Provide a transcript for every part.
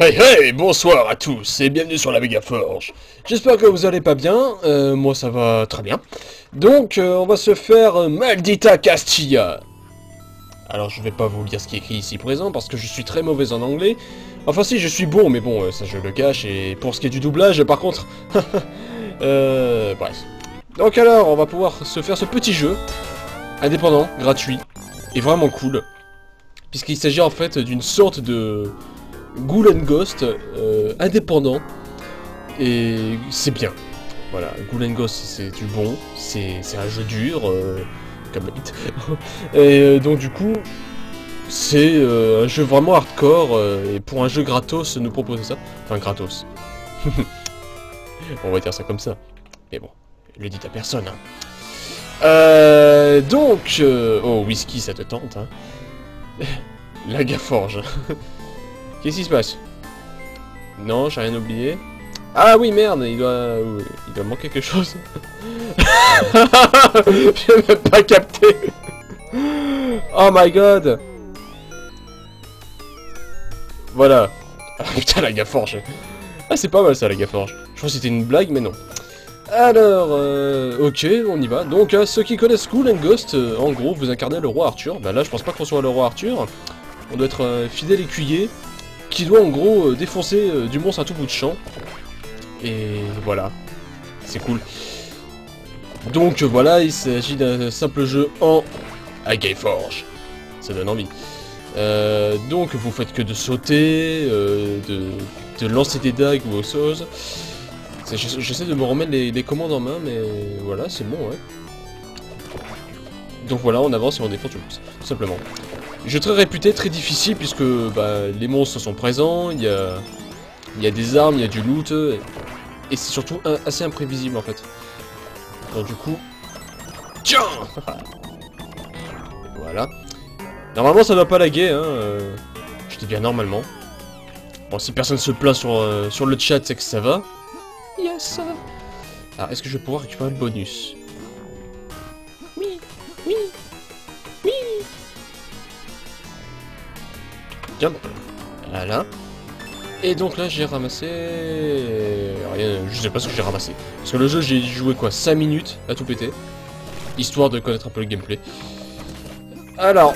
Hey hey, bonsoir à tous et bienvenue sur la Mega Forge. J'espère que vous allez pas bien, euh, moi ça va très bien. Donc euh, on va se faire euh, Maldita Castilla. Alors je vais pas vous lire ce qui est écrit ici présent parce que je suis très mauvais en anglais. Enfin si je suis bon mais bon ça je le cache et pour ce qui est du doublage par contre... bref. Donc alors on va pouvoir se faire ce petit jeu indépendant, gratuit et vraiment cool. Puisqu'il s'agit en fait d'une sorte de Ghoul and Ghost euh, indépendant et c'est bien. Voilà, Ghoul and Ghost c'est du bon, c'est un jeu dur euh, comme la et euh, donc du coup c'est un jeu vraiment hardcore et pour un jeu gratos nous proposer ça, enfin gratos. On va dire ça comme ça. Mais bon, le dites à personne. Hein. Donc, oh whisky ça te tente hein. La Gaforge. Qu'est-ce qui se passe? Non, j'ai rien oublié. Ah oui, merde, il doit... Il doit manquer quelque chose. j'ai même pas capté. Oh my god. Voilà. Putain, la Gaforge. Ah, c'est pas mal ça, la Gaforge. Je crois que c'était une blague, mais non. Alors, euh, ok, on y va. Donc, ceux qui connaissent Cool and Ghost, euh, en gros, vous incarnez le roi Arthur. Bah là, je pense pas qu'on soit le roi Arthur. On doit être un fidèle écuyer qui doit en gros euh, défoncer euh, du monstre à tout bout de champ. Et voilà, c'est cool. Donc euh, voilà, il s'agit d'un simple jeu en Forge. Ça donne envie. Donc vous faites que de sauter, de, de lancer des dagues ou autre chose. J'essaie de me remettre les, commandes en main, mais voilà, c'est bon, ouais. Donc voilà, on avance et on le boss, tout simplement. Jeu très réputé, très difficile, puisque bah, les monstres sont présents, il y a, y a des armes, il y a du loot, et, et c'est surtout un- assez imprévisible en fait. Donc du coup... Tiens Voilà. Normalement ça doit pas laguer, hein. euh, Je dis bien normalement. Bon, si personne se plaint sur, euh, sur le chat, c'est que ça va. Yes Alors, est-ce que je vais pouvoir récupérer le bonus? Jump Voilà. Et donc là, j'ai ramassé... Rien, je sais pas ce que j'ai ramassé. Parce que le jeu, j'ai joué quoi 5 minutes à tout péter. Histoire de connaître un peu le gameplay. Alors...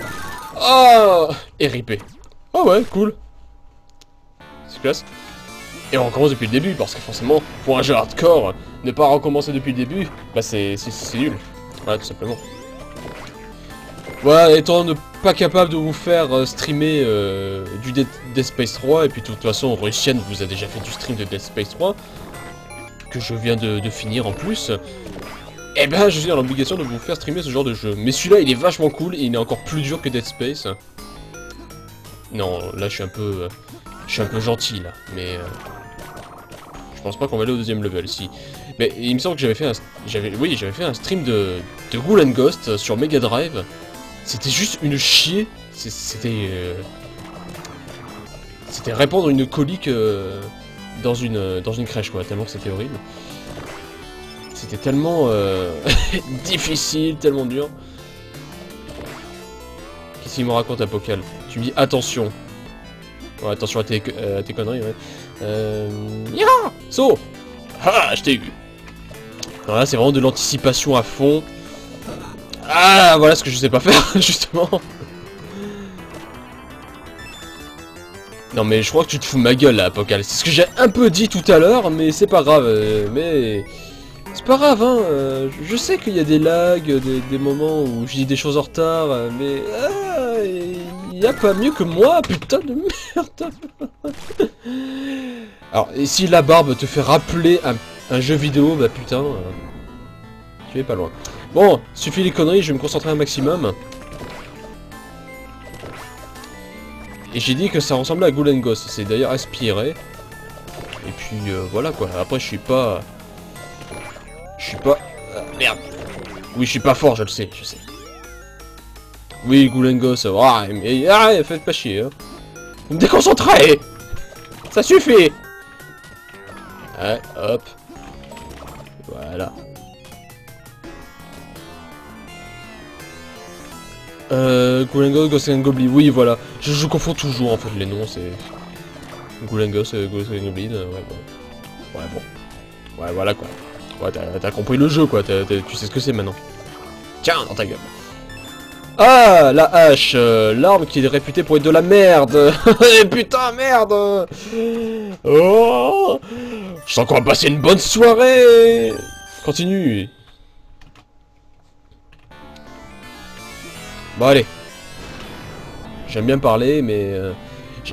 Oh RIP. Oh ouais, cool. C'est classe. Et on recommence depuis le début, parce que forcément, pour un jeu hardcore, ne pas recommencer depuis le début, bah c'est nul. Voilà, tout simplement. Voilà, étant ne pas capable de vous faire euh, streamer euh, du Dead, Space 3, et puis de toute façon, Russian vous a déjà fait du stream de Dead Space 3, que je viens de, finir en plus, eh ben je suis dans l'obligation de vous faire streamer ce genre de jeu. Mais celui-là, il est vachement cool, et il est encore plus dur que Dead Space. Non, là je suis un peu... euh, je suis un peu gentil, là, mais... je pense pas qu'on va aller au deuxième level, si. Mais il me semble que j'avais fait un... Oui, j'avais fait un stream de, de Ghoul and Ghost sur Mega Drive. C'était juste une chier. C'était... euh, C'était répandre une colique euh, dans, une, euh, dans une crèche, quoi, tellement que c'était horrible. C'était tellement euh, difficile, tellement dur. Qu'est-ce qu'il me raconte, Apocal? Tu me dis attention. Ouais, attention à tes, à tes conneries, ouais. Euh... Ya Saut Ah, je t'ai eu Alors là, c'est vraiment de l'anticipation à fond. Ah, voilà ce que je sais pas faire, justement. Non mais je crois que tu te fous ma gueule là, Apocal. C'est ce que j'ai un peu dit tout à l'heure, mais c'est pas grave. euh, mais c'est pas grave, hein. euh, je- sais qu'il y a des lags, des, moments où je dis des choses en retard, euh, mais ah, il y a pas mieux que moi, putain de merde. Alors, et si la barbe te fait rappeler un, jeu vidéo, bah putain, tu es pas loin. Bon, suffit les conneries, je vais me concentrer un maximum. Et j'ai dit que ça ressemblait à Ghoul Ghost, c'est d'ailleurs aspiré. Et puis euh, voilà quoi, après je suis pas... Je suis pas... ah, merde Oui, je suis pas fort, je le sais, je sais. Oui, Ghoul Ghost, ah, mais ah, faites pas chier, hein. Déconcentrez Ça suffit Ouais, hop. Voilà. Euh, Ghoul and Ghost, and Goblin, oui, voilà. Je, confonds toujours, en fait, les noms, c'est... Goulangos, euh, Ghost Goblin, euh, ouais, bon. Ouais, bon. Ouais, voilà, quoi. Ouais, t'as compris le jeu, quoi. tu sais ce que c'est, maintenant. Tiens, dans ta gueule. Ah, la hache, euh, l'arme qui est réputée pour être de la merde. Eh, Putain, merde. Oh, je sens qu'on va passer une bonne soirée. Continue. Bon, allez. J'aime bien parler, mais euh,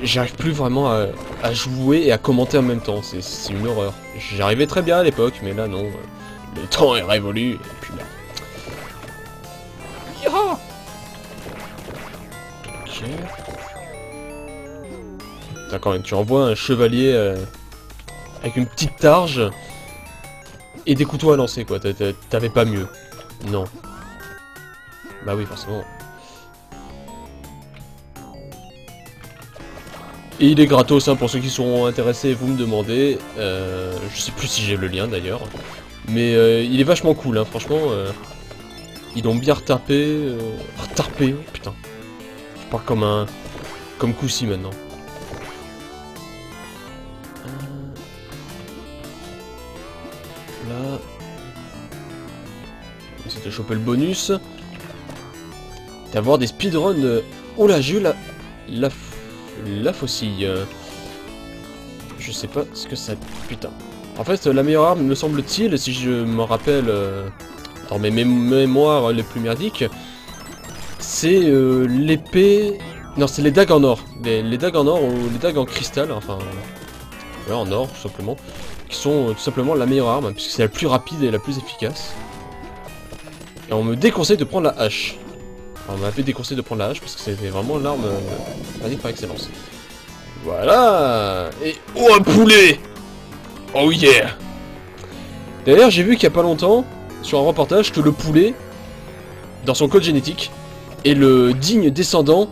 j'arrive plus vraiment à, à jouer et à commenter en même temps. C'est- une horreur. J'y arrivais très bien à l'époque, mais là, non. Le temps est révolu, et puis là. Ok. Putain, quand même, tu envoies un chevalier euh, avec une petite targe et des couteaux à lancer, quoi. T'a- t'a- T'avais pas mieux. Non. Bah oui, forcément. Et il est gratos, hein, pour ceux qui sont intéressés, vous me demandez. Euh, je sais plus si j'ai le lien d'ailleurs. Mais euh, il est vachement cool, hein, franchement. euh, ils l'ont bien retapé. Retapé, putain. Je parle comme un. Comme Koussi maintenant. Là. C'était choper le bonus. D'avoir des speedruns. euh, Oula, j'ai eu la. La. La faucille. Je sais pas ce que ça. Putain. En fait, la meilleure arme, me semble-t-il, si je me rappelle euh, dans mes mé- mémoires les plus merdiques, c'est euh, l'épée. Non, c'est les dagues en or. Les, dagues en or ou les dagues en cristal, enfin. En or, tout simplement. Qui sont euh, tout simplement la meilleure arme, puisque c'est la plus rapide et la plus efficace. Et on me déconseille de prendre la hache. On m'a fait déconseiller de prendre la hache, parce que c'était vraiment l'arme euh, magique par excellence. Voilà Et... Oh, un poulet Oh yeah D'ailleurs, j'ai vu qu'il y a pas longtemps, sur un reportage, que le poulet, dans son code génétique, est le digne descendant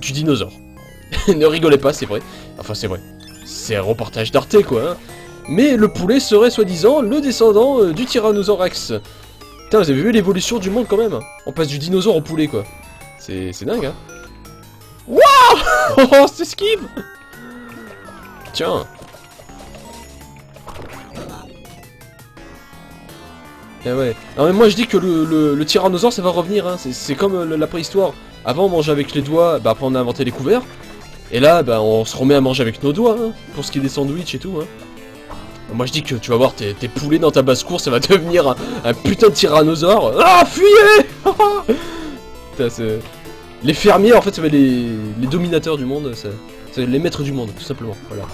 du dinosaure. ne rigolez pas, c'est vrai. Enfin, c'est vrai. C'est un reportage d'Arte, quoi. hein. Mais le poulet serait soi-disant le descendant euh, du Tyrannosaure Rex. Putain, vous avez vu l'évolution du monde quand même hein. On passe du dinosaure au poulet, quoi. C'est dingue, hein. Waouh Oh, c'est esquive Tiens. Eh ouais. Non mais moi je dis que le, le, tyrannosaure ça va revenir, hein. c'est comme euh, la préhistoire. Avant on mangeait avec les doigts, bah après on a inventé les couverts. Et là bah on se remet à manger avec nos doigts, hein, pour ce qui est des sandwichs et tout. Hein. Moi je dis que tu vas voir tes, tes poulets dans ta basse-cour, ça va devenir un, un putain de tyrannosaure. Ah fuyez Les fermiers en fait être les, les dominateurs du monde, c'est les maîtres du monde tout simplement. Voilà.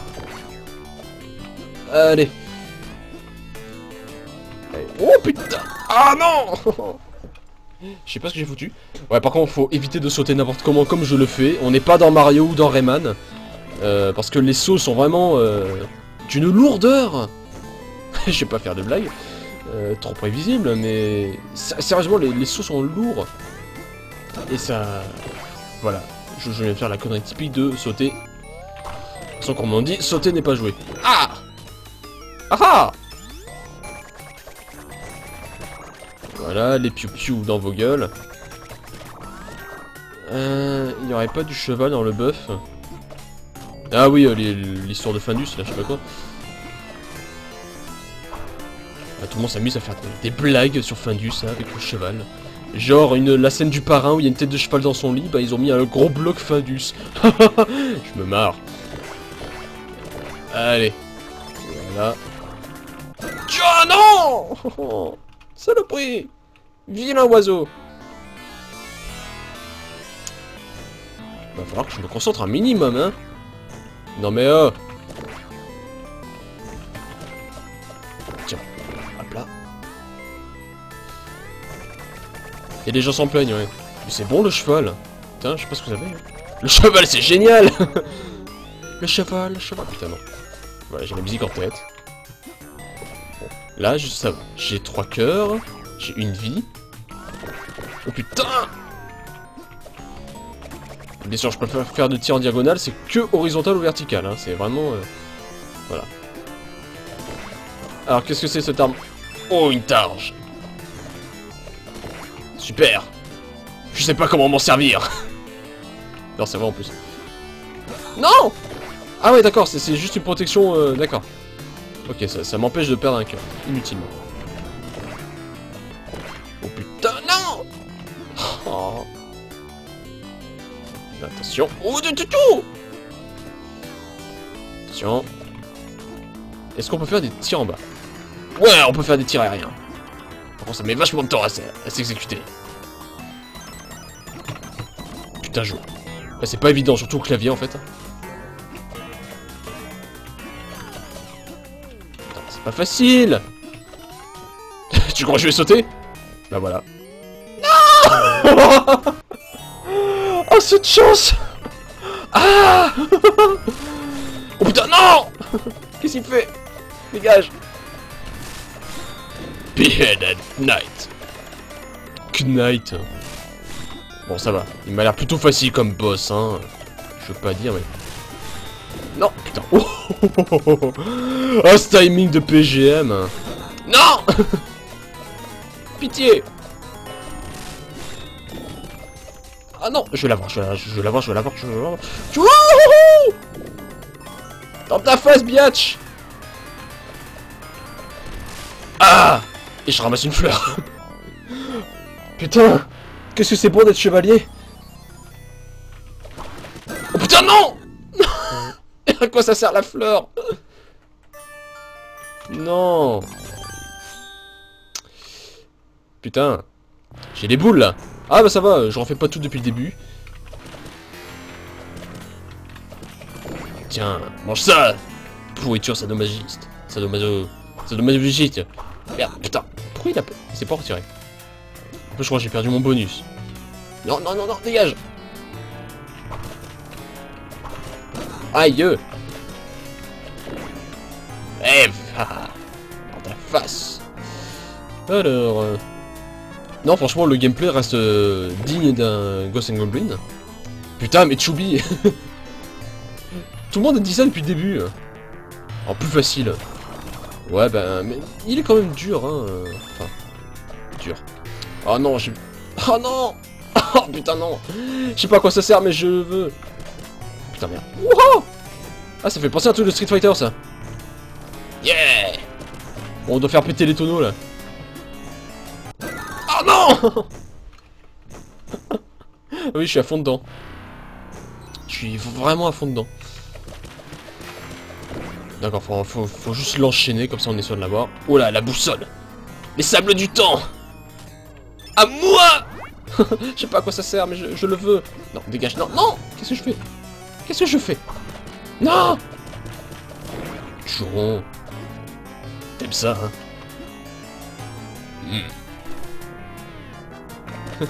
Allez. Oh putain Ah non Je sais pas ce que j'ai foutu. Ouais, par contre, faut éviter de sauter n'importe comment comme je le fais. On n'est pas dans Mario ou dans Rayman. Euh, parce que les sauts sont vraiment euh, d'une lourdeur. Je vais pas faire de blagues. Euh, trop prévisible, mais sérieusement, les sauts sont lourds. Et ça... Voilà. Je, viens de faire la connerie typique de sauter. Sans qu'on m'en dit, sauter n'est pas joué. Ah Ah ah Voilà, les piou-piou dans vos gueules. Euh, il n'y aurait pas du cheval dans le bœuf Ah oui, euh, l'histoire de Findus, là, je sais pas quoi. Ah, tout le monde s'amuse à faire des, des blagues sur Findus, hein, avec le cheval. Genre, une, la scène du parrain où il y a une tête de cheval dans son lit, bah ils ont mis un gros bloc Findus. je me marre. Allez. Voilà. Ah non Saloperie Vilain oiseau Va falloir que je me concentre un minimum, hein Non mais oh Et les gens s'en plaignent, ouais. Mais c'est bon le cheval Putain, je sais pas ce que vous avez. hein. Le cheval, c'est génial Le cheval, le cheval... Putain, non. Voilà, j'ai la musique en tête. Bon, là, je, ça. J'ai trois cœurs, j'ai une vie. Oh putain Bien sûr, je peux pas faire de tir en diagonale, c'est que horizontal ou vertical, hein. c'est vraiment... euh, Voilà. Alors, qu'est-ce que c'est cette arme Oh, une targe Super Je sais pas comment m'en servir Non, c'est vrai en plus. Non Ah ouais, d'accord, c'est juste une protection... euh, d'accord. Ok, ça, m'empêche de perdre un cœur, inutilement. Oh putain, non Oh. Attention. Oh, du tout tout Attention. Est-ce qu'on peut faire des tirs en bas? Ouais, on peut faire des tirs aériens. Par contre, ça met vachement de temps à s'exécuter. Ouais, c'est pas évident, surtout au clavier, en fait. Putain, C'est pas facile. Tu crois que je vais sauter? Bah voilà. Non! Oh, cette chance! Ah! Oh putain, non! Qu'est-ce qu'il fait? Dégage! Beheaded Knight. Knight. Bon, ça va. Il m'a l'air plutôt facile comme boss, hein. Je veux pas dire, mais... Non, putain. Oh, ce timing de PGM. Non Pitié Ah non, je vais l'avoir, je vais l'avoir, je vais l'avoir, je vais l'avoir, Dans ta face, biatch Ah Et je ramasse une fleur. Putain Qu'est-ce que c'est bon d'être chevalier Oh putain, non à quoi ça sert la fleur Non Putain J'ai des boules, là Ah bah ça va, je refais pas tout depuis le début. Tiens, mange ça Pourriture sadomagiste. Sadomaso... Sadomasogiste. Merde, putain. Pourquoi il a... Il s'est pas retiré? Je crois que j'ai perdu mon bonus. Non, non, non, non, dégage Aïe Eh, va Dans ta face Alors... euh, Non, franchement, le gameplay reste euh, digne d'un Ghost and Goblin. Putain, mais Chubby Tout le monde a dit ça depuis le début. En plus facile. Ouais, ben, mais il est quand même dur, hein. euh, Enfin, dur. Oh non, j'ai... Oh non Oh putain, non Je sais pas à quoi ça sert, mais je veux... Putain, merde. Wouhou Ah, ça fait penser à un truc de Street Fighter, ça. Yeah Bon, on doit faire péter les tonneaux, là. Oh non Ah Oui, je suis à fond dedans. Je suis vraiment à fond dedans. D'accord, faut, faut, faut juste l'enchaîner, comme ça on est sûr de l'avoir. Oh là, la boussole Les sables du temps À moi Je sais pas à quoi ça sert, mais je, le veux. Non, dégage, non, non Qu'est-ce que je fais? Qu'est-ce que je fais? Non Juron. T'aimes ça, hein? Hmm.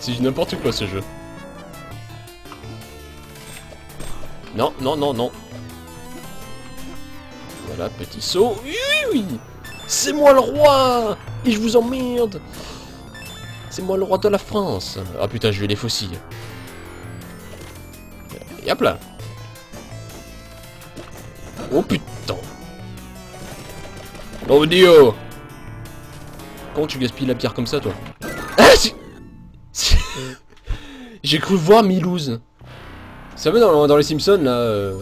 C'est n'importe quoi, ce jeu. Non, non, non, non. Voilà, petit saut. Oui, oui. C'est moi le roi Et je vous emmerde C'est moi le roi de la France Ah putain, je vais les faucilles. Et hop là Oh putain Oh Dio Comment tu gaspilles la pierre comme ça, toi Ah J'ai cru voir Milouz. Ça va dans, dans les Simpsons, là... euh,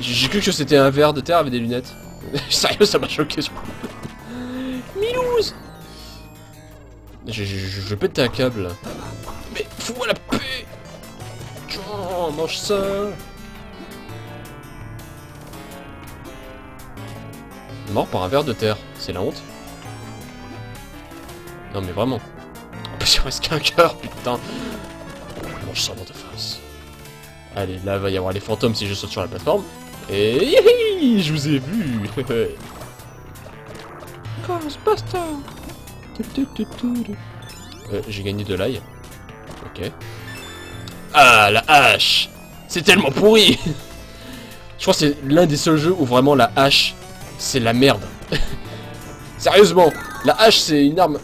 J'ai j'ai cru que c'était un verre de terre avec des lunettes. Sérieux, ça m'a choqué. ce coup. Milouz je, je, je, pète un câble. Mais fous-moi la paix Tiens, mange ça Mort par un verre de terre, c'est la honte. Non mais vraiment. En plus il reste qu'un cœur, putain. Mange ça dans ta face. Allez, là va y avoir les fantômes si je saute sur la plateforme. Et je vous ai vu. Ghostbuster. Euh, J'ai gagné de l'ail. Ok. Ah, la hache C'est tellement pourri Je crois que c'est l'un des seuls jeux où vraiment la hache, c'est la merde. Sérieusement, la hache, c'est une arme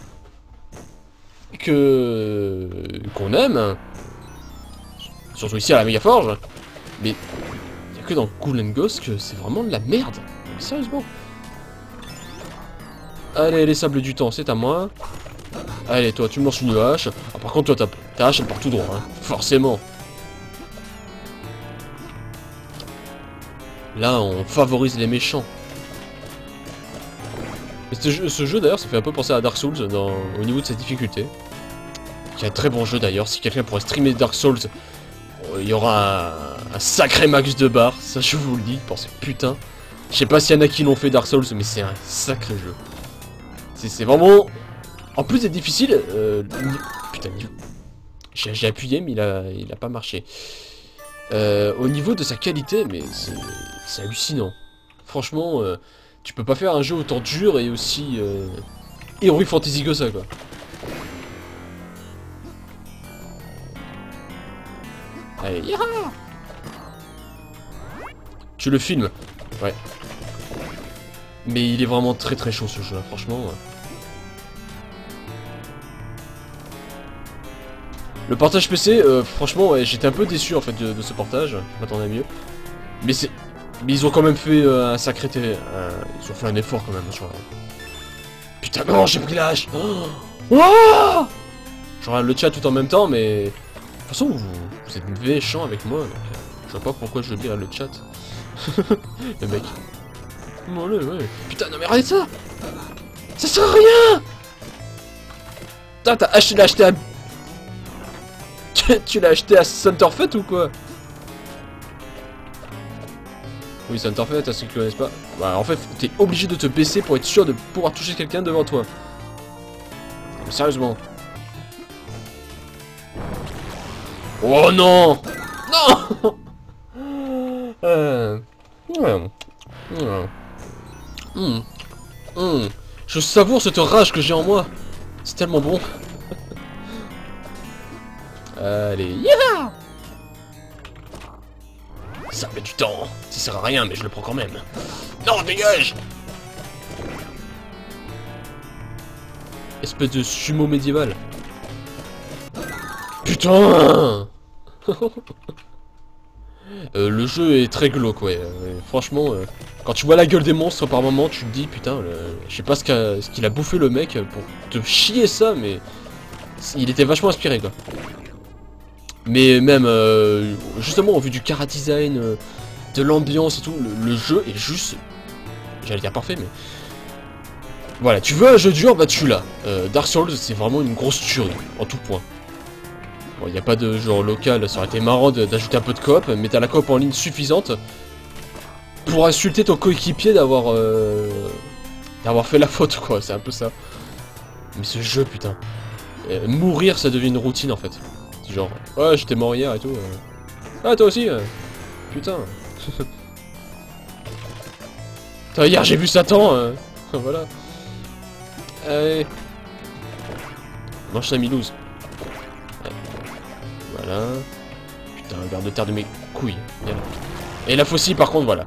que qu'on aime. Surtout ici à la Megaforge. Mais il a que dans Cool and Ghost que c'est vraiment de la merde. Sérieusement. Allez, les sables du temps, c'est à moi. Allez, toi, tu me lances une hache. Ah, par contre, toi, ta, hache, elle part tout droit, hein. Forcément. Là, on favorise les méchants. Et ce jeu, d'ailleurs, ça fait un peu penser à Dark Souls au niveau de sa difficulté. Qui est un très bon jeu d'ailleurs. Si quelqu'un pourrait streamer Dark Souls, euh, il y aura un, un sacré max de barres. Ça, je vous le dis, pensez putain. Je sais pas s'il y en a qui l'ont fait Dark Souls, mais c'est un sacré jeu. C'est c'est vraiment... En plus d'être difficile... Euh, putain, j'ai appuyé, mais il a, il a pas marché. Euh, au niveau de sa qualité, mais c'est c'est hallucinant. Franchement, euh, tu peux pas faire un jeu autant dur et aussi euh, Heroic Fantasy que ça, quoi. Allez, Tu le filmes Ouais. Mais il est vraiment très très chaud ce jeu, là, franchement. ouais. Le portage PC, euh, franchement, j'étais un peu déçu en fait de, ce portage. Je m'attendais mieux. Mais c'est, mais ils ont quand même fait euh, un sacré, un- ils ont fait un effort quand même. Sur... Putain non, j'ai pris hache. Oh Ouah je regarde le chat tout en même temps, mais de toute façon vous, vous êtes méchant avec moi, donc euh, je vois pas pourquoi je lirai le chat. le mec. Ouais. Putain, non mais regardez ça Ça sert à rien Putain, t'as acheté, acheté à... Tu- l'as acheté à Centerfet ou quoi Oui, Centerfet, à ceux qui connaissent pas. Bah, en fait, t'es obligé de te baisser pour être sûr de pouvoir toucher quelqu'un devant toi. Sérieusement. Oh non Non euh... Hmm. Hmm. Je savoure cette rage que j'ai en moi. C'est tellement bon. Allez, yeah Ça met du temps. Ça sert à rien, mais je le prends quand même. Non, dégage Espèce de sumo médiéval. Putain Euh, le jeu est très glauque, ouais. Euh, franchement, euh, quand tu vois la gueule des monstres par moment, tu te dis, putain, je sais pas ce qu'a- ce qu'il a, bouffé le mec pour te chier ça, mais il était vachement inspiré, quoi. Mais même, euh, justement, au vu du cara design, euh, de l'ambiance et tout, le, jeu est juste, j'allais dire parfait, mais voilà, tu veux un jeu dur, bah tu l'as. Euh, Dark Souls, c'est vraiment une grosse tuerie, en tout point. Bon, il n'y a pas de genre local, ça aurait été marrant d'ajouter un peu de coop, mais t'as la coop en ligne suffisante pour insulter ton coéquipier d'avoir euh, d'avoir fait la faute, quoi, c'est un peu ça. Mais ce jeu, putain. Euh, mourir, ça devient une routine, en fait. Genre, ouais, j'étais mort hier et tout. euh. Ah, toi aussi euh. Putain. Putain, hier, j'ai vu Satan, euh. voilà. Allez. Mange milouse. Voilà. Putain, un verre de terre de mes couilles. Et la faucille, par contre, voilà.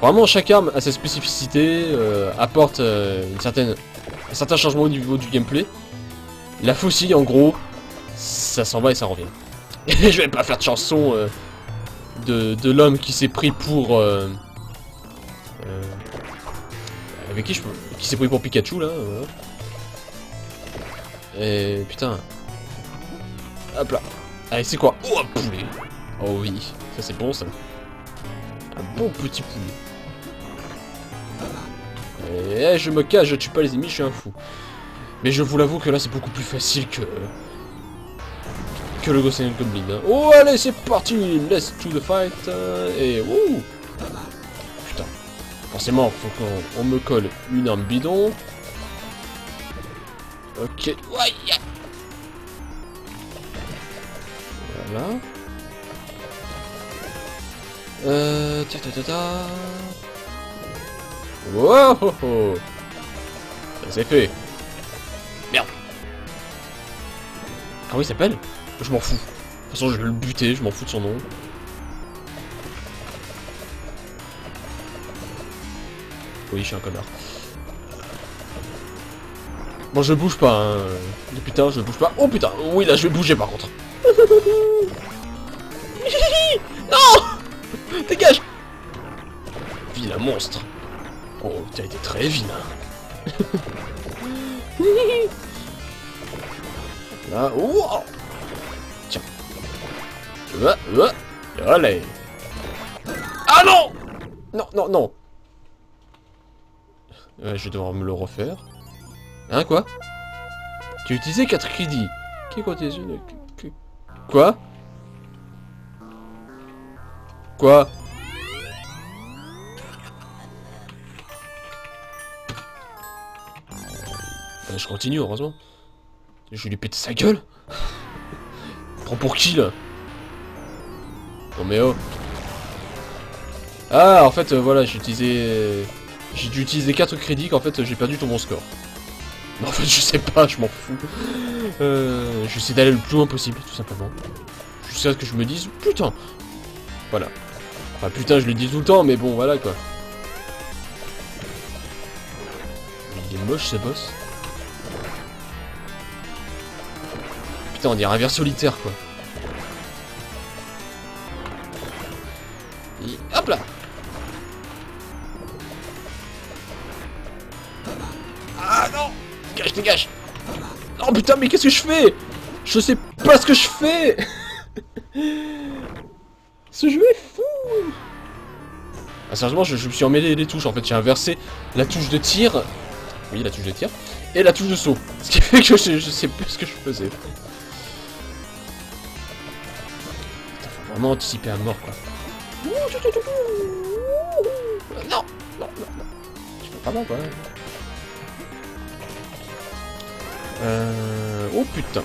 Vraiment, chaque arme a sa spécificité, euh, apporte euh, une certaine, un certain changement au niveau du gameplay. La faucille, en gros, ça s'en va et ça revient. Je vais pas faire de chanson euh, de, de l'homme qui s'est pris pour... euh, euh, avec qui je peux... Qui s'est pris pour Pikachu, là. Et putain. Hop là. Allez, c'est quoi? Oh, un poulet Oh oui, ça c'est bon ça. Un bon petit poulet. Et eh, je me cache, je tue pas les ennemis, je suis un fou. Mais je vous l'avoue que là c'est beaucoup plus facile que... Que le Ghost and Goblin. hein. Oh allez, c'est parti Let's to the fight euh, Et ouh Putain. Forcément, faut qu'on on me colle une arme bidon. Ok. Voilà. Euh... Ta ta ta ta. Wow. Ça c'est fait. Merde. Comment il s'appelle? Je m'en fous. De toute façon, je vais le buter, je m'en fous de son nom. Oui, je suis un connard. Bon, je bouge pas, hein. Putain, je bouge pas. Oh putain, oui, là, je vais bouger par contre. non Dégage Vilain monstre. Oh, t'as été très vilain. Là, euh, allez. Ah non Non, non, non je vais devoir me le refaire. Hein, quoi? Tu utilisé 4 crédits. Qui compte tes yeux Quoi? Quoi? Euh, Je continue, heureusement. Je lui péter sa gueule Prends pour qui, là? Non mais oh Ah, en fait, euh, voilà, j'ai utilisé... J'ai dû utiliser 4 crédits qu'en fait, j'ai perdu tout mon score. Mais en fait, je sais pas, je m'en fous. Euh, J'essaie d'aller le plus loin possible, tout simplement. Jusqu'à ce que je me dise, putain Voilà. Enfin, putain, je le dis tout le temps, mais bon, voilà, quoi. Il est moche, ce boss. Putain, on dirait un ver solitaire, quoi. Qu'est-ce que je fais? Je sais pas ce que je fais Ce jeu est fou ah, Sérieusement, je, me suis emmêlé les touches, en fait, j'ai inversé la touche de tir, oui, la touche de tir, et la touche de saut. Ce qui fait que je, sais plus ce que je faisais. Faut vraiment anticiper à mort, quoi. Non Non, non, non. Je fais pas mal, quoi. Euh... Oh putain.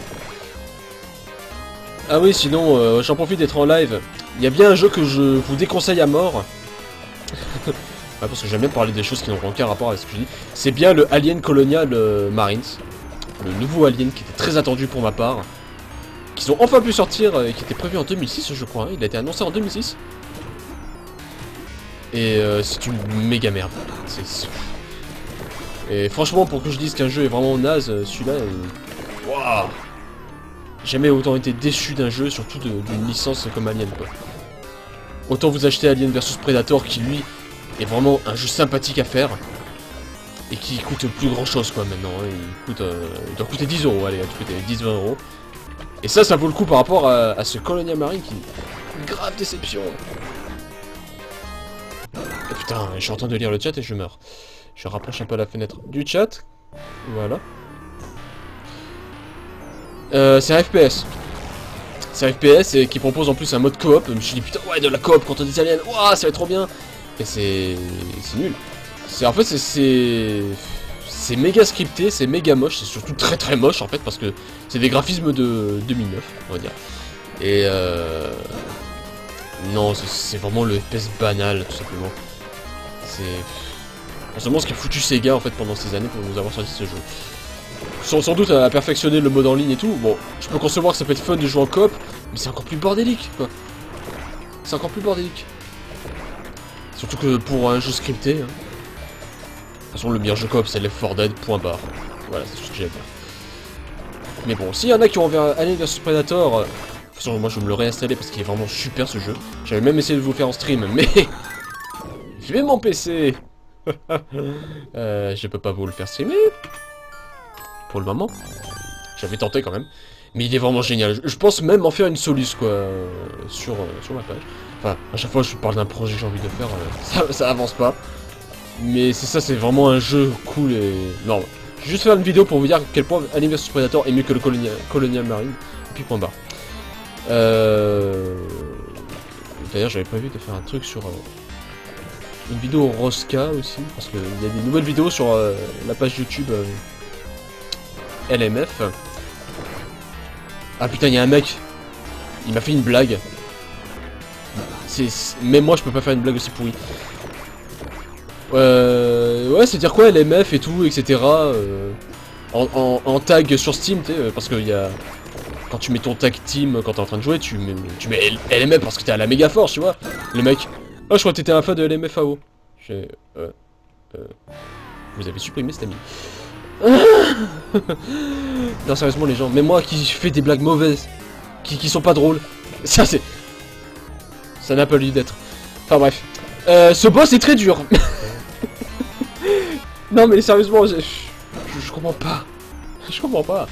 Ah oui, sinon, euh, j'en profite d'être en live. Il y a bien un jeu que je vous déconseille à mort. ouais, parce que j'aime bien parler des choses qui n'ont aucun rapport avec ce que je dis. C'est bien le Alien Colonial euh, Marines. Le nouveau Alien qui était très attendu pour ma part. Qu'ils ont enfin pu sortir euh, et qui était prévu en 2006, je crois. hein. Il a été annoncé en 2006. Et euh, c'est une méga merde. C'est... Et franchement, pour que je dise qu'un jeu est vraiment naze, euh, celui-là... euh, Waouh Jamais autant été déçu d'un jeu, surtout d'une licence comme Alien, quoi. Autant vous acheter Alien vs Predator, qui lui, est vraiment un jeu sympathique à faire. Et qui coûte plus grand chose, quoi, maintenant. hein. Il coûte... euh, il doit coûter 10 euros, allez, doit coûter 10-20 euros. Et ça, ça vaut le coup par rapport à, à ce Colonial Marine qui... Grave déception Oh, putain, je suis en train de lire le chat et je meurs. Je rapproche un peu la fenêtre du chat. Voilà. Euh, c'est un FPS. C'est un FPS qui propose en plus un mode coop. Je me suis dit putain ouais de la coop contre des aliens. Ouah ça va être trop bien. Et c'est c'est nul. C'est en fait c'est c'est méga scripté, c'est méga moche, c'est surtout très très moche en fait parce que c'est des graphismes de 2009 on va dire. Et euh... non c'est vraiment le FPS banal tout simplement. C'est non seulement ce qui a foutu Sega en fait pendant ces années pour nous avoir sorti ce jeu. Sans, sans doute à perfectionner le mode en ligne et tout, bon, je peux concevoir que ça peut être fun de jouer en coop, mais c'est encore plus bordélique quoi. C'est encore plus bordélique. Surtout que pour un jeu scripté, hein. de toute façon le meilleur jeu coop c'est Left 4 Dead, point. Voilà, c'est ce que j'ai à dire. Mais bon, s'il y en a qui ont envers Alien vs Predator, euh, de toute façon moi je vais me le réinstaller parce qu'il est vraiment super ce jeu. J'avais même essayé de vous faire en stream, mais... Je vais mon PC euh, Je peux pas vous le faire streamer. Pour le moment. J'avais tenté quand même. Mais il est vraiment génial. Je, pense même en faire une soluce, quoi, euh, sur, euh, sur ma page. Enfin, à chaque fois je parle d'un projet que j'ai envie de faire, ça, avance pas. Mais c'est ça, c'est vraiment un jeu cool et... Non, je vais juste faire une vidéo pour vous dire quel point Alien Predator est mieux que le Colonial, Colonial Marine. Et puis point barre. Euh... D'ailleurs, j'avais prévu de faire un truc sur... une vidéo Rosca aussi, parce qu'il y a des nouvelles vidéos sur euh, la page YouTube euh, LMF. Ah putain, il y a un mec, il m'a fait une blague. Même moi, je peux pas faire une blague aussi pourrie. Euh, ouais, c'est dire quoi LMF et tout, etc. euh, en, en- tag sur Steam, tu sais, parce qu'il y a... Quand tu mets ton tag team quand t'es en train de jouer, tu mets, tu mets LMF parce que t'es à la méga force, tu vois. Le mec, oh, je crois que t'étais un fan de LMFAO. J'ai... Euh, euh, vous avez supprimé cet ami. non, sérieusement, les gens, même moi qui fais des blagues mauvaises, qui, qui sont pas drôles, ça c'est... Ça n'a pas lieu d'être. Enfin bref. Euh, ce boss est très dur. non mais sérieusement, je, je, je comprends pas. Je comprends pas.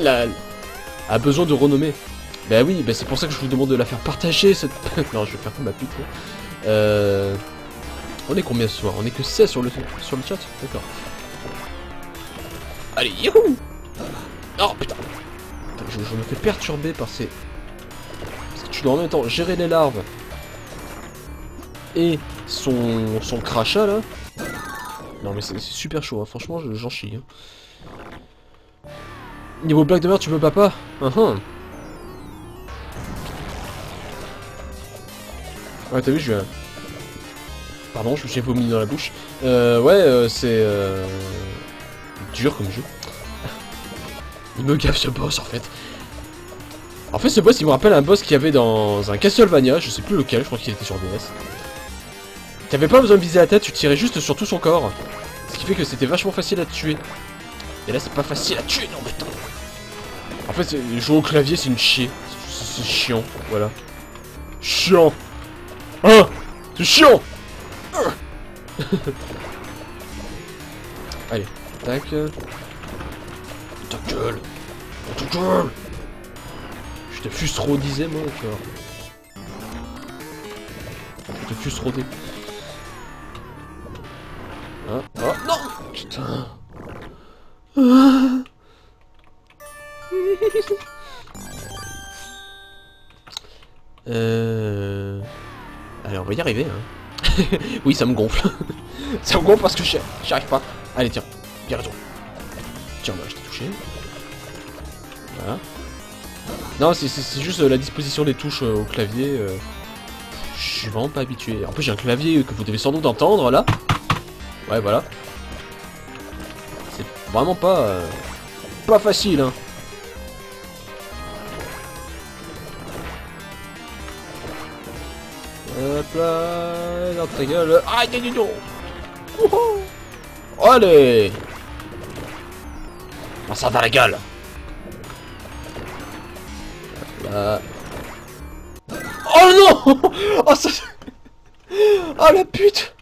La... A besoin de renommée. Bah oui, bah c'est pour ça que je vous demande de la faire partager cette... non, je vais faire comme ma pute. Euh... On est combien ce soir? On est que 16 sur le, sur le chat? D'accord. Allez, youhou Oh putain je, me fais perturber par ces... Parce que tu dois en même temps gérer les larves et son, son crachat là. Non mais c'est super chaud, hein. franchement je- j'en chie. hein. Niveau blague de merde, tu veux papa uh -huh. Ouais, t'as vu, je viens. Pardon, je me suis vomi dans la bouche. Euh, ouais, euh, c'est. Euh... dur comme jeu. Il me gaffe ce boss en fait. En fait, ce boss il me rappelle un boss qu'il y avait dans un Castlevania, je sais plus lequel, je crois qu'il était sur DS. T'avais pas besoin de viser la tête, tu tirais juste sur tout son corps. Ce qui fait que c'était vachement facile à tuer. Et là, c'est pas facile à tuer, non putain. En fait, jouer au clavier, c'est une chier. C'est chiant, voilà. Chiant. Hein C'est chiant Hein. Allez, tac. Ta gueule Ta gueule Je te fus trop disais, moi, tu vois. Je te fus rodé. Ah, oh, non Putain Ah. Euh... Allez, on va y arriver, hein. oui, ça me gonfle. ça me gonfle parce que j'y arrive pas. Allez, tiens, bien raison. Tiens, bah, je t'ai touché. Voilà. Non, c'est- juste euh, la disposition des touches euh, au clavier. euh, Je suis vraiment pas habitué. En plus, j'ai un clavier que vous devez sans doute entendre, là. Ouais, voilà. C'est vraiment pas... euh, pas facile, hein. Là, dans ta gueule. Aïe, aïe, aïe. Allez. On ça va la gueule? Là. Oh non. Oh ça... Oh la pute.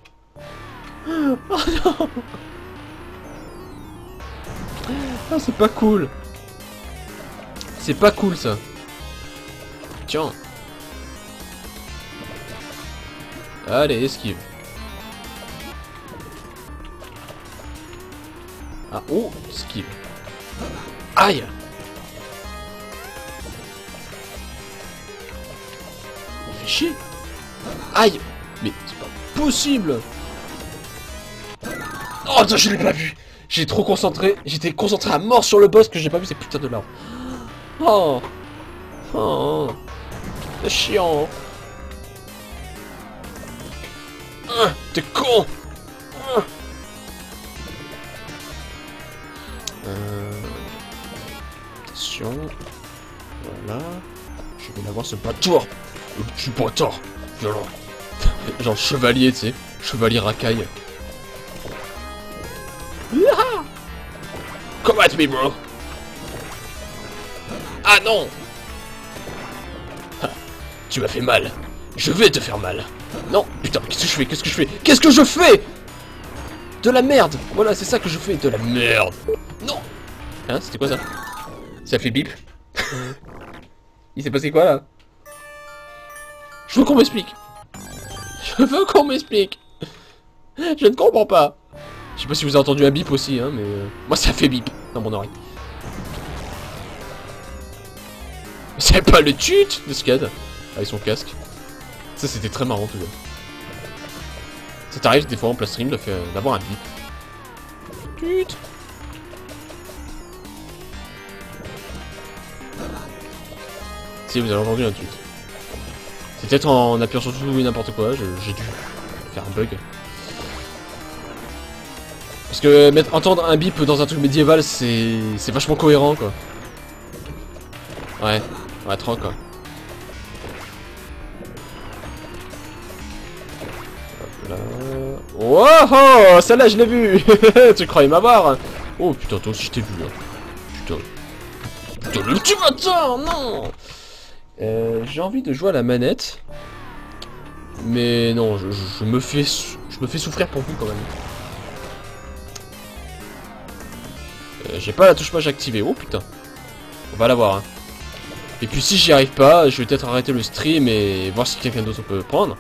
Oh non. Ah c'est pas cool. C'est pas cool ça. Tiens Allez, esquive. Ah, oh, esquive. Aïe Il fait chier. Aïe Mais c'est pas possible Oh, putain, je l'ai pas vu J'ai trop concentré, j'étais concentré à mort sur le boss que j'ai pas vu ces putains de larves. Oh Oh C'est chiant T'es con. Euh... Attention. Voilà. Je vais l'avoir ce bâtard Le petit bâtard Genre chevalier, tu sais. Chevalier racaille. Come at me, bro Ah non Tu m'as fait mal. Je vais te faire mal. Non, qu'est-ce que je fais Qu'est-ce que je fais Qu'est-ce que je fais De la merde Voilà, c'est ça que je fais, de la merde. Non. Hein, c'était quoi ça? Ça fait bip. Il s'est passé quoi, là? Je veux qu'on m'explique. Je veux qu'on m'explique. Je ne comprends pas. Je sais pas si vous avez entendu un bip aussi, hein, mais... euh, Moi, ça fait bip. Dans mon oreille. C'est pas le tut de Scad avec son casque. Ça, c'était très marrant, tout cas. Ça t'arrive des fois en plein stream de faire- d'avoir un bip. Tut Si, vous avez entendu un tut. C'est peut-être en appuyant sur tout et n'importe quoi, j'ai dû faire un bug. Parce que mettre, entendre un bip dans un truc médiéval, c'est c'est vachement cohérent, quoi. Ouais, ouais, trop, quoi. Oh, oh celle-là, je l'ai vue Tu croyais m'avoir Oh, putain, toi aussi, je t'ai vu, hein. Putain. Putain, bâtard, non euh, J'ai envie de jouer à la manette. Mais non, je, me fais je me fais souffrir pour vous, quand même. Euh, J'ai pas la touche page activée. Oh, putain. On va la voir, hein. Et puis si j'y arrive pas, je vais peut-être arrêter le stream et voir si quelqu'un d'autre peut prendre.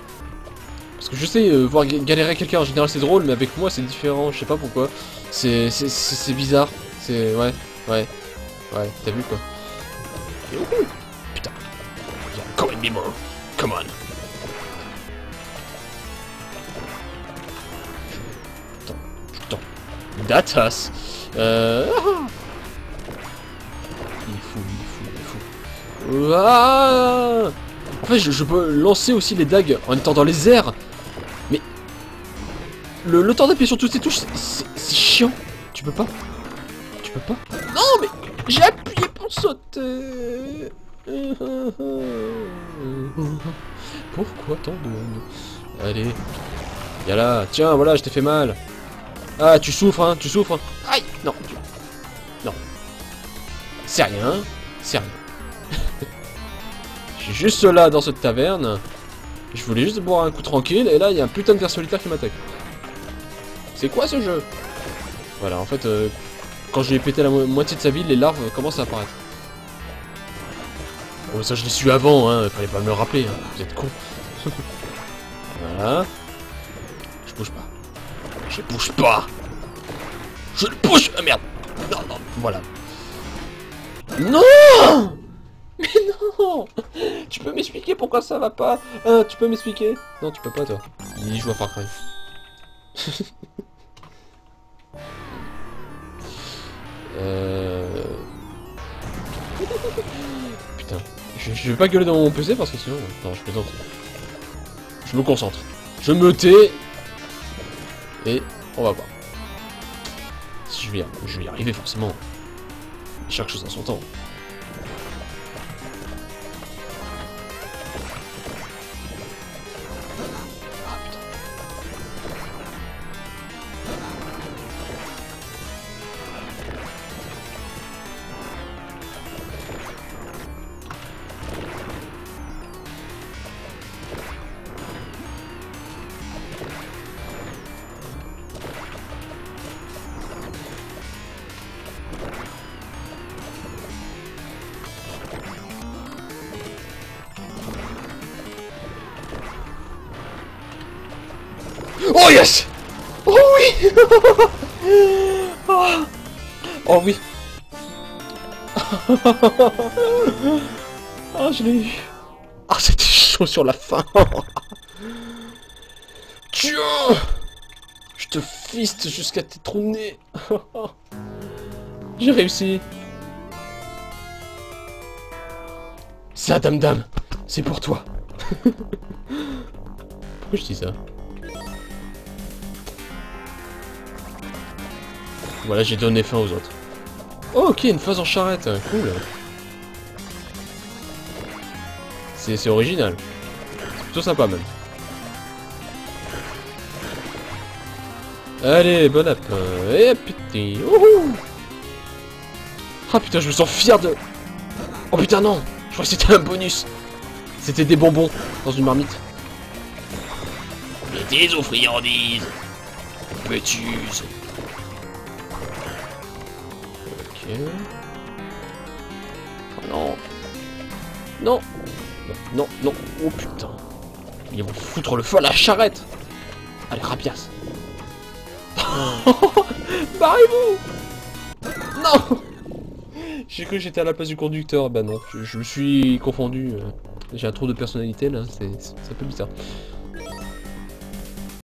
Je sais, euh, voir galérer quelqu'un en général c'est drôle, mais avec moi c'est différent, je sais pas pourquoi. C'est bizarre. C'est... ouais, ouais, ouais, t'as vu quoi. Putain. Come on, me Come on. Putain, putain. Datas. Euh... Il est fou, il est fou, il est fou. Ah en fait, je, je, peux lancer aussi les dagues en étant dans les airs. Le, le temps d'appuyer sur toutes ces touches, c'est chiant. Tu peux pas Tu peux pas Non, mais j'ai appuyé pour sauter. Pourquoi tant de... Allez. Y'a là. Tiens, voilà, je t'ai fait mal. Ah, tu souffres, hein, tu souffres. Aïe Non. Non. C'est rien. C'est rien. Je suis juste là, dans cette taverne. Je voulais juste boire un coup tranquille, et là, il y a un putain de ver solitaire qui m'attaque. C'est quoi ce jeu Voilà, en fait, euh, quand j'ai pété la moitié de sa vie, les larves commencent à apparaître. Bon, ça, je l'ai su avant, hein, fallait pas me le rappeler, hein. vous êtes con. voilà. Je bouge pas. Je bouge pas Je le bouge Ah merde Non, non, voilà. Non Mais non Tu peux m'expliquer pourquoi ça va pas euh, Tu peux m'expliquer? Non, tu peux pas, toi. Il joue à Far Cry. Euh... Putain. Je, vais pas gueuler dans mon PC parce que sinon... Non, je plaisante. Je me concentre. Je me tais. Et on va voir. Si je vais, je vais y arriver forcément. Chaque chose à son temps. Oh oui. Oh. oui. Ah je l'ai eu. Ah c'était chaud sur la fin. Tiens Je te fiste jusqu'à tes trous nez. J'ai réussi. Ça dame dame C'est pour toi. Pourquoi je dis ça? Voilà, j'ai donné fin aux autres. Oh, ok, une phase en charrette, cool. C'est original. C'est plutôt sympa même. Allez, bon app. Et putain. Ah putain, je me sens fier de... Oh putain, non Je crois que c'était un bonus. C'était des bonbons dans une marmite. Mettez aux friandises. Oh non. Non. Non, non, Oh putain. Ils vont foutre le feu à la charrette. Allez, rapias. Barrez-vous Non J'ai cru que j'étais à la place du conducteur. Bah non, je, me suis confondu. J'ai un trou de personnalité là, c'est un peu bizarre.